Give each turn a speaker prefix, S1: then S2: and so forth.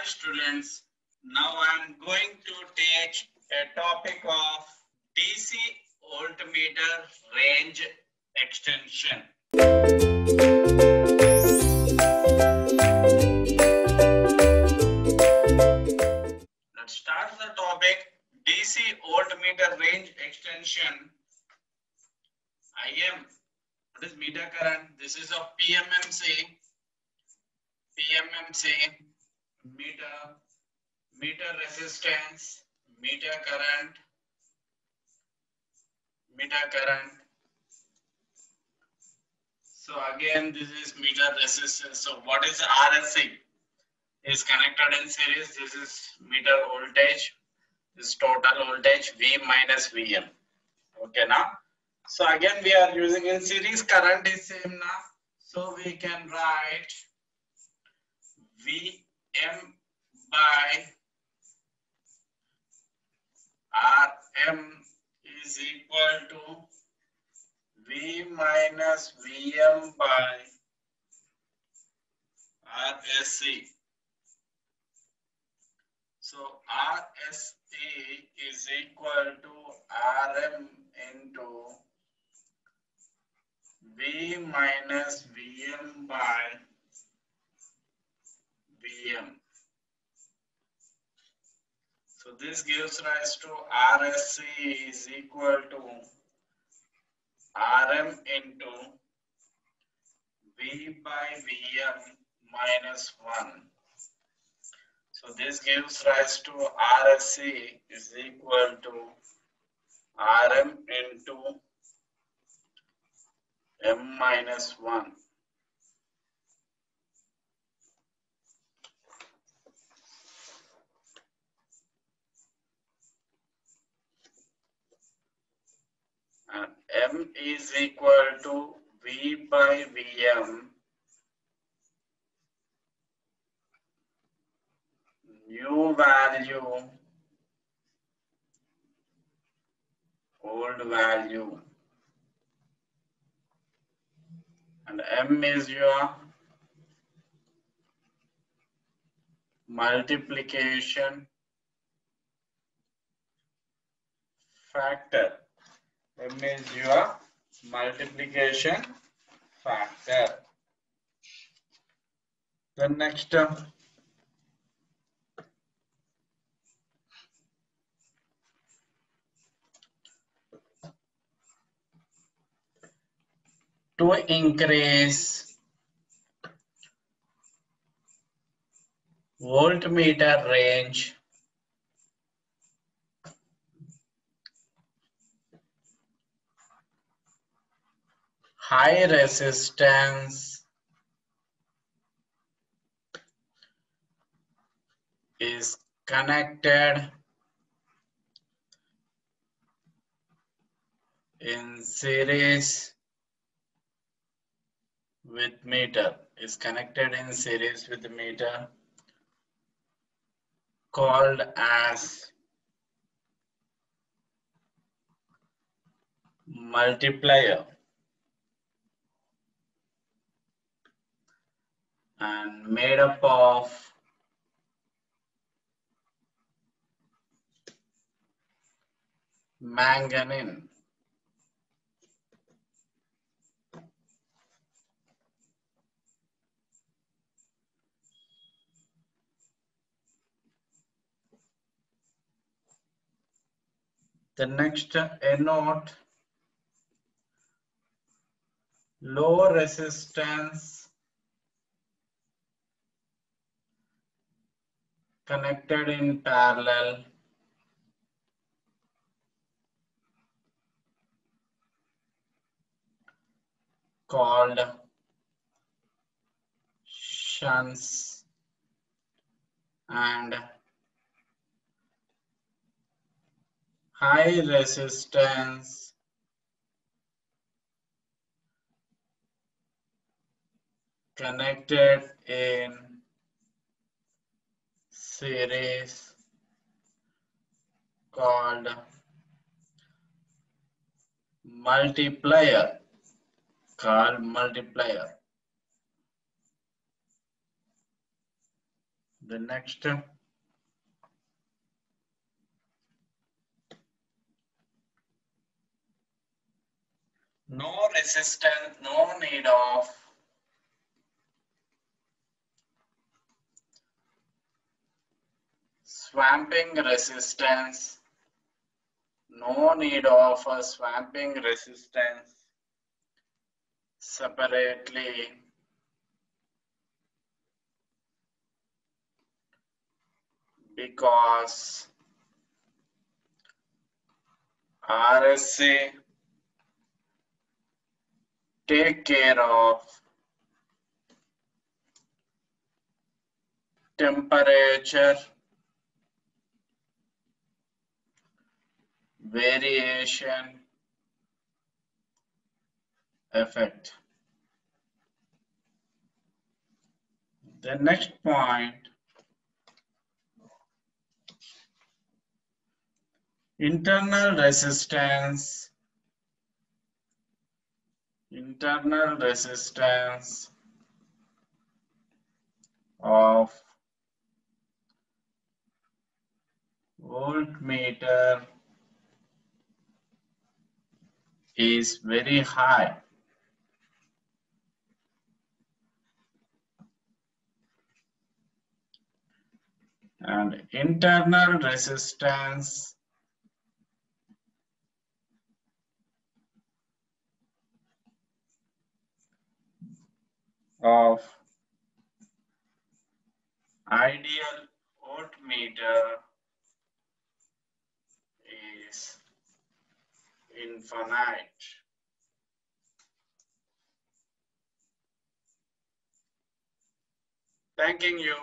S1: Hi students, now I am going to teach a topic of DC voltmeter range extension. Let's start the topic DC voltmeter range extension. I IM, what is meter current? This is of PMMC. PMMC meter, meter resistance, meter current, meter current. So again, this is meter resistance. So what is RSC? Is connected in series. This is meter voltage. This is total voltage V minus VM. Okay now. So again, we are using in series. Current is same now. So we can write Vm by Rm is equal to V minus Vm by Rsc. So Rsc is equal to Rm into V minus Vm by Vm. So this gives rise to RSC is equal to Rm into V by Vm minus 1. So this gives rise to RSC is equal to Rm into M minus 1. and m is equal to v by vm new value old value. And m is your multiplication factor. M is your multiplication factor. The next term. To increase voltmeter range high resistance is connected in series with meter is connected in series with meter called as multiplier and made up of manganin. The next a anode, low resistance connected in parallel. Called shunts and high resistance. Connected in series called multiplier. Called multiplier. The next. No resistance, no need of swamping resistance, no need of a swamping resistance. Separately. Because RSA take care of temperature variation effect. The next point internal resistance internal resistance of voltmeter is very high. And internal resistance of ideal voltmeter is infinite. Thanking you.